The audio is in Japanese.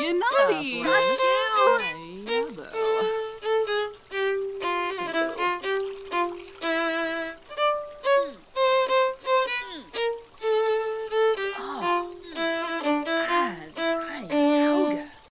You're naughty. Oh.